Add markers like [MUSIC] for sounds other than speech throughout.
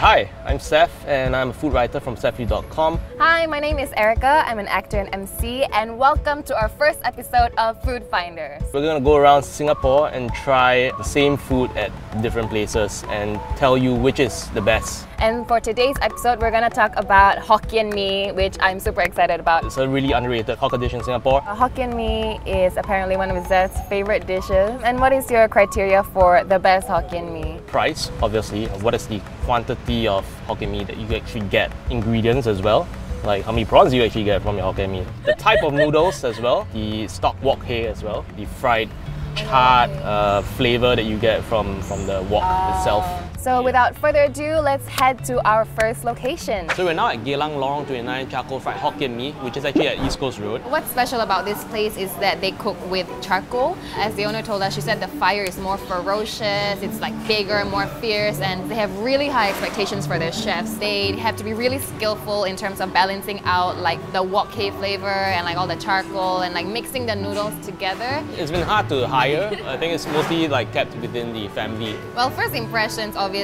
Hi, I'm Seth and I'm a food writer from SethLui.com. Hi, my name is Erika. I'm an actor and MC, and welcome to our first episode of Food Finders. We're gonna go around Singapore and try the same food at different places and tell you which is the best. And for today's episode, we're gonna talk about Hokkien Mee, which I'm super excited about. It's a really underrated hawker dish in Singapore. Uh, Hokkien Mee is apparently one of Seth's favorite dishes. And what is your criteria for the best Hokkien Mee? Price, obviously. What is the quantity of Hokkien Mee that you actually get? Ingredients as well. Like how many prawns you actually get from your Hokkien Mee. The type of noodles as well. The stock wok hei as well. The fried charred uh, flavor that you get from, from the wok itself. So without further ado, let's head to our first location. So we're now at Geylang Lorong 29 Charcoal Fried Hokkien Mee, which is actually at East Coast Road. What's special about this place is that they cook with charcoal. As the owner told us, she said the fire is more ferocious, it's like bigger, more fierce, and they have really high expectations for their chefs. They have to be really skillful in terms of balancing out like the wok hei flavor and like all the charcoal and like mixing the noodles together. It's been hard to hire. I think it's mostly like kept within the family. Well, first impressions, obviously,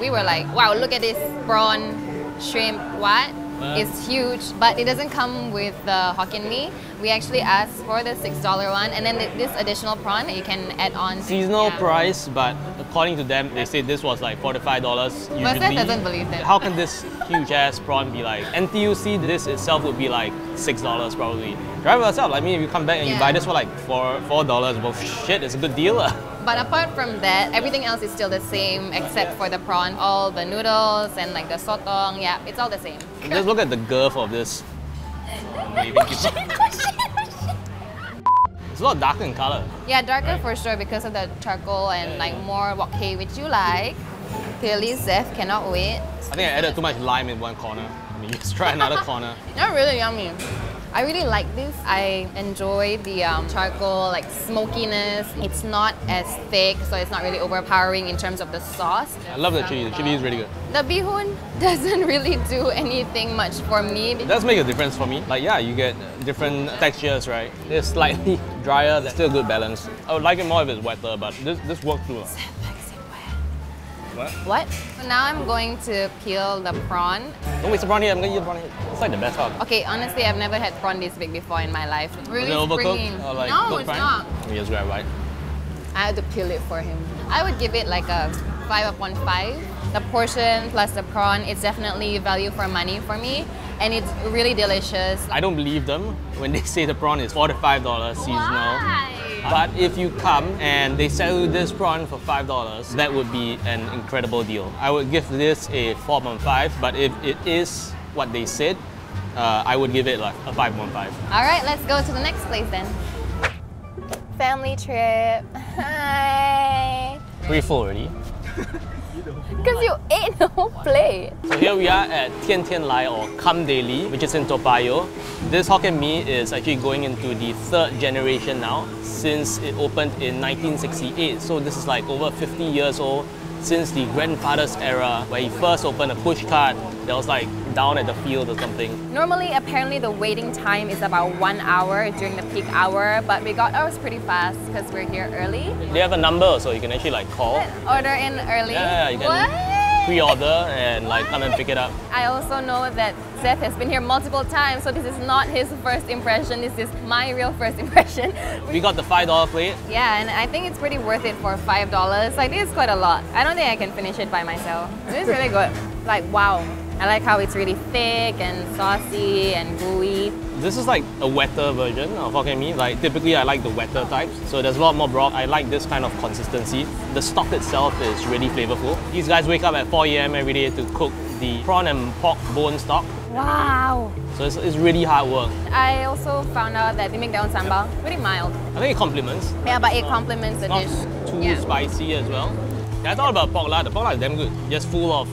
we were like, wow, look at this prawn, shrimp, what? It's huge, but it doesn't come with the Hokkien Mee. We actually asked for the $6 one, and then th- this additional prawn you can add on. Seasonal Yeah. price, but according to them, they said this was like $45 usually. But Seth doesn't believe that. How can this huge ass prawn be like NTUC? This itself would be like $6 probably. Drive yourself. I mean, if you come back and you buy this for like four $4, well, shit, it's a good deal. [LAUGHS] But apart from that, everything else is still the same except for the prawn. All the noodles and like the sotong, yeah, it's all the same. Just look at the girth of this. [LAUGHS] It's a lot darker in color. Yeah, darker for sure because of the charcoal and like more wok hei, which you like. Clearly, Seth cannot wait. I think I added too much lime in one corner. I mean, [LAUGHS] let's try another [LAUGHS] corner. Not really yummy. I really like this. I enjoy the um, charcoal like smokiness. It's not as thick, so it's not really overpowering in terms of the sauce. I love the chili. The chili is really good. The bihun [LAUGHS] doesn't really do anything much for me. It does make a difference for me. Like, yeah, you get different textures, right? It's slightly drier, that's still good balance. I would like it more if it's wetter, but this, this works too. What? What? So now I'm going to peel the prawn. Don't waste the prawn here, I'm gonna eat the prawn here. It's like the best part. Okay, honestly, I've never had prawn this big before in my life. Really Is it springy. overcooked? Or like no, it's fine? not. Let me just grab right. I had to peel it for him. I would give it like a 5 upon 5. The portion plus the prawn, it's definitely value for money for me. And it's really delicious. I don't believe them when they [LAUGHS] say the prawn is $45 seasonal. Why? But if you come and they sell you this prawn for $5, that would be an incredible deal. I would give this a 4.5, but if it is what they said, uh, I would give it like a 5.5. All right, let's go to the next place then. Family trip. [LAUGHS] Hi. Pretty full already. [LAUGHS] Because you ate the whole plate. So here we are at Tian Tian Lai or Come Daily, which is in Toa Payoh. This Hokkien Mee is actually going into the third generation now since it opened in 1968. So this is like over 50 years old since the grandfather's era where he first opened a push cart that was like down at the field or something. Normally, apparently, the waiting time is about one hour during the peak hour, but we got ours pretty fast because we're here early. They have a number so you can actually like call, Order in early. Yeah, you can- pre-order and like come and pick it up. I also know that Seth has been here multiple times, so this is not his first impression. This is my real first [LAUGHS] impression. We got the $5 plate. Yeah, and I think it's pretty worth it for five dollars. Like this is quite a lot. I don't think I can finish it by myself. This is really good. Like wow. I like how it's really thick and saucy and gooey. This is like a wetter version of Hokkien Mee. Like typically I like the wetter types, so there's a lot more broth. I like this kind of consistency. The stock itself is really flavorful. These guys wake up at 4 a.m. every day to cook the prawn and pork bone stock. Wow. So it's, it's really hard work. I also found out that they make their own sambal. Pretty mild. I think it complements. Yeah, but it complements the dish. too Yeah. spicy as well. Yeah, I thought about pork lard. The pork lard is damn good. Just full of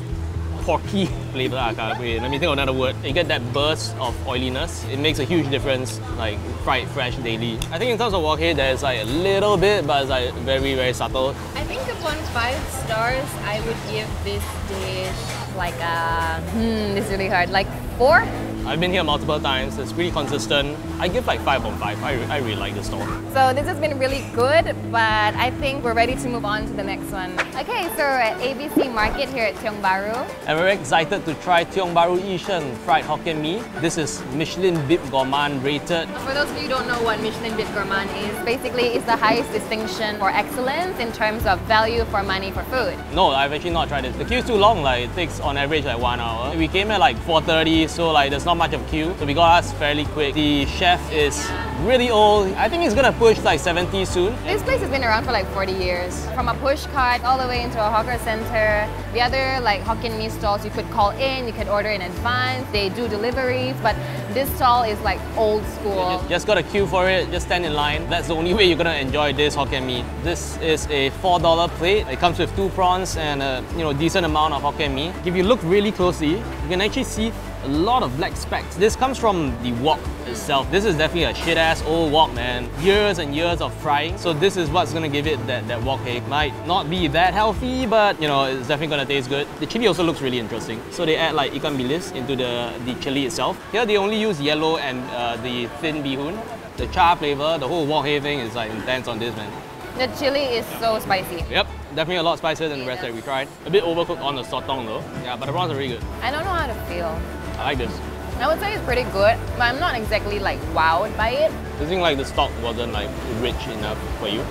porky [LAUGHS] flavor. I can't wait. Let me think of another word. You get that burst of oiliness. It makes a huge difference, like fried fresh daily. I think in terms of wok there's like a little bit, but it's like very, very subtle. Upon five stars, I would give this dish like a hmm, this is really hard. Like four, I've been here multiple times. It's pretty consistent. I give like 5 on 5. I, I really like this store. So this has been really good, but I think we're ready to move on to the next one. Okay, so we're at ABC Market here at Tiong Bahru. And we're excited to try Tiong Bahru Yisheng fried Hokkien Mee. This is Michelin Bib Gourmand rated. For those of you who don't know what Michelin Bib Gourmand is, basically it's the highest distinction for excellence in terms of value for money for food. No, I've actually not tried it. The queue's too long, like it takes on average like one hour. We came at like 4.30, so like there's not much of queue. So we got us fairly quick. The chef is really old. I think he's gonna push like 70 soon. This place has been around for like 40 years. From a push cart all the way into a hawker center. The other like Hokkien Mee stalls you could call in, you could order in advance. They do deliveries, but this stall is like old school. Just, just got a queue for it, just stand in line. That's the only way you're gonna enjoy this Hokkien Mee. This is a $4 plate. It comes with two prawns and a you know decent amount of Hokkien Mee. If you look really closely, you can actually see a lot of black specks. This comes from the wok itself. This is definitely a shit ass old wok, man. Years and years of frying. So this is what's gonna give it that, that wok cake. Might not be that healthy, but you know, it's definitely gonna taste good. The chili also looks really interesting. So they add like ikan bilis into the, the chili itself. Here they only use yellow and uh, the thin bihun. The char flavor, the whole wok hei thing is like intense on this, man. The chili is so spicy. Yep, definitely a lot spicier than the rest that we tried. A bit overcooked on the sotong though. Yeah, but the prawns are really good. I don't know how to feel. I like this. I would say it's pretty good, but I'm not exactly like wowed by it. Do you think like the stock wasn't like rich enough for you?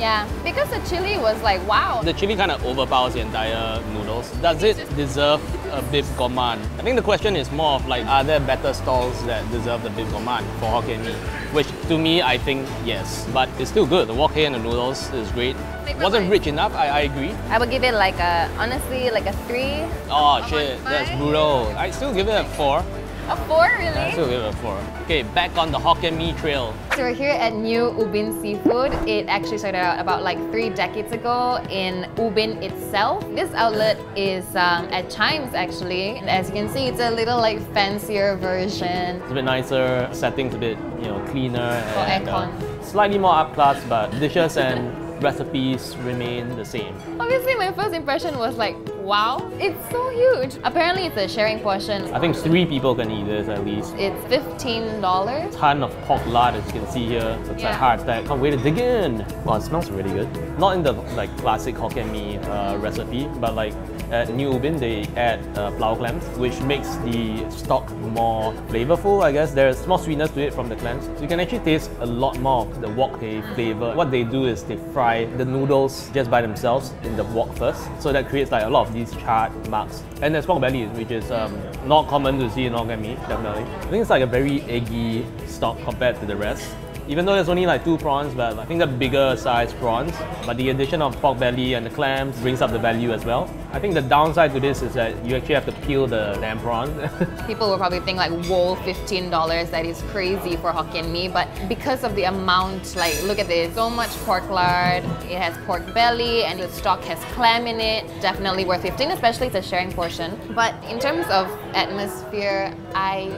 Yeah, because the chili was like wow. The chili kind of overpowers the entire noodles. Does it deserve a bib gourmand? I think the question is more of like, are there better stalls that deserve the bib gourmand for Hokkien Mee? Which to me, I think yes, but it's still good. The wok hei and the noodles is great. Wasn't rich enough, I, I agree. I would give it like a, honestly, like a three. Oh shit, that's brutal. I still give it a four. A four, really? still give it a four. Okay, back on the Hokkien Mee trail. So we're here at New Ubin Seafood. It actually started out about like three decades ago in Ubin itself. This outlet is um, at CHIJMES actually. And as you can see, it's a little like fancier version. It's a bit nicer, settings a bit, you know, cleaner and uh, aircon. slightly more up class, but dishes and recipes remain the same. Obviously, my first impression was like, wow, it's so huge. Apparently, it's a sharing portion. I think three people can eat this at least. It's $15. Ton of pork lard as you can see here. Looks Yeah. like heart attack. Can't wait to dig in. Wow, it smells really good. Not in the like classic Hokkien Mee uh, recipe, but like at New Ubin they add uh, plau clams, which makes the stock more flavorful. I guess there's more sweetness to it from the clams, so you can actually taste a lot more of the wok hei flavor. What they do is they fry the noodles just by themselves in the wok first, so that creates like a lot of these charred marks. And there's pork belly, which is um, not common to see in Hokkien definitely. I think it's like a very eggy stock compared to the rest. Even though there's only like two prawns, but I think the bigger size prawns. But the addition of pork belly and the clams brings up the value as well. I think the downside to this is that you actually have to peel the damn prawn. [LAUGHS] People will probably think like, whoa, $15, that is crazy for Hokkien Mee. But because of the amount, like look at this, so much pork lard, it has pork belly and the stock has clam in it. Definitely worth 15, especially it's a sharing portion. But in terms of atmosphere, I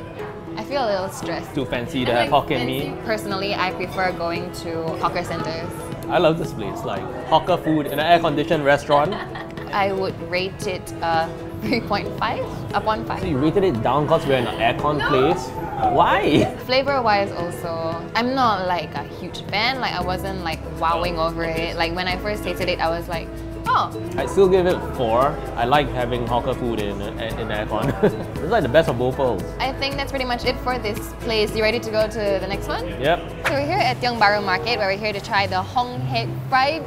I feel a little stressed. Too fancy to have Hokkien. Mee. Personally, I prefer going to hawker centers. I love this place, like hawker food in an air-conditioned restaurant. [LAUGHS] I would rate it uh, 3.5 upon 5. So you rated it down because we're in an aircon place? Why? [LAUGHS] Flavor wise also, I'm not like a huge fan. Like I wasn't like wowing over it. Like when I first tasted it, I was like, oh, I still give it four. I like having hawker food in in aircon. [LAUGHS] it's like the best of both worlds. I think that's pretty much it for this place. You ready to go to the next one? Yep. So we're here at Tiong Bahru Market where we're here to try the Hong Heng fried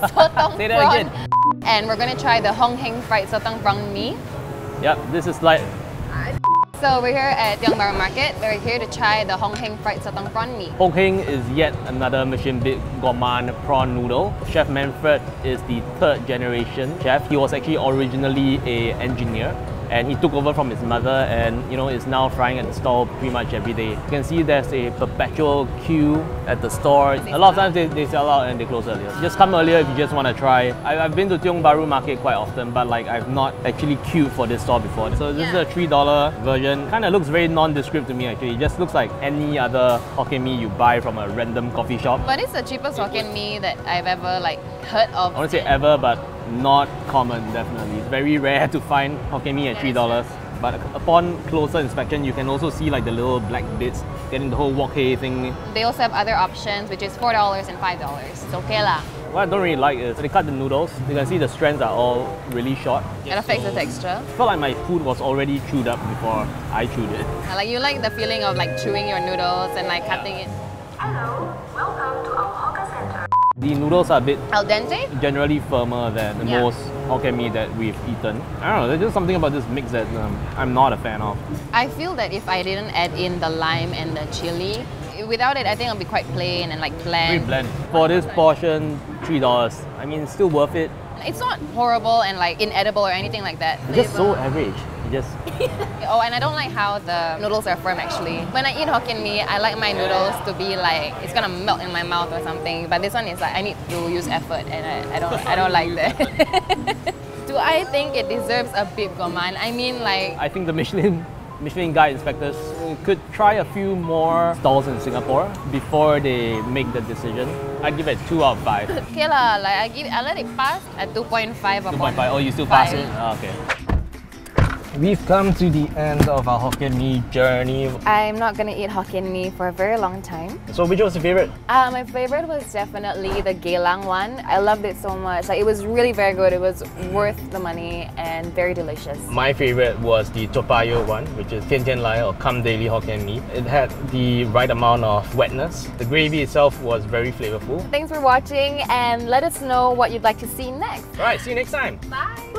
sotong [LAUGHS] Say that prawn. again. And we're gonna try the Hong Heng fried sotong prawn mee. Yep. This is like So we're here at Tiong Bahru Market. We're here to try the Hong Heng fried sotong prawn mee. Hong Heng is yet another Michelin Bib Gourmand prawn noodle. Chef Manfred is the third generation chef. He was actually originally a engineer and he took over from his mother and you know is now frying at the store pretty much every day. You can see there's a perpetual queue at the store. A lot of times they, they sell out and they close earlier. Just come earlier if you just want to try. I, I've been to Tiong Bahru Market quite often but like I've not actually queued for this store before. So this Yeah. is a $3 version. Kind of looks very nondescript to me actually. It just looks like any other Hokkien Mee you buy from a random coffee shop. But it's the cheapest Hokkien mee that I've ever like heard of. I want to say ever, but not common definitely. It's very rare to find Hokkien Mee at three is dollars. But upon closer inspection, you can also see like the little black bits getting the whole wok hei thing. They also have other options, which is $4 and $5. It's okay lah. What I don't really like is they cut the noodles. You can see the strands are all really short. It affects the texture. I felt like my food was already chewed up before I chewed it. Like you like the feeling of like chewing your noodles and like cutting it. Hello, welcome to our hawker center. The noodles are a bit Al dente? generally firmer than the Yeah. most Hokkien mee that we've eaten. I don't know, there's just something about this mix that um, I'm not a fan of. I feel that if I didn't add in the lime and the chili, without it, I think it'll be quite plain and like bland. Very bland. For this portion, $3. I mean, it's still worth it. It's not horrible and like inedible or anything like that. It's just so average. It just [LAUGHS] Oh, and I don't like how the noodles are firm actually. When I eat Hokkien mee, I like my noodles to be like it's gonna melt in my mouth or something. But this one is like I need to use effort, and I, I don't I don't like that. [LAUGHS] Do I think it deserves a bib gourmand? I mean like I think the Michelin Michelin guide inspectors could try a few more stalls in Singapore before they make the decision. I'd give it two out of five. okay lah, like I give I let it pass at 2.5 upon 2.5. Oh, you still pass it? Oh, okay. We've come to the end of our Hokkien Mee journey. I'm not gonna eat Hokkien mee for a very long time. So, which was your favorite? Uh, my favorite was definitely the Geylang one. I loved it so much. Like it was really very good. It was worth the money and very delicious. My favorite was the Toa Payoh one, which is Tian Tian Lai or Come Daily Hokkien Mee. It had the right amount of wetness. The gravy itself was very flavorful. Thanks for watching and let us know what you'd like to see next. Alright, see you next time. Bye.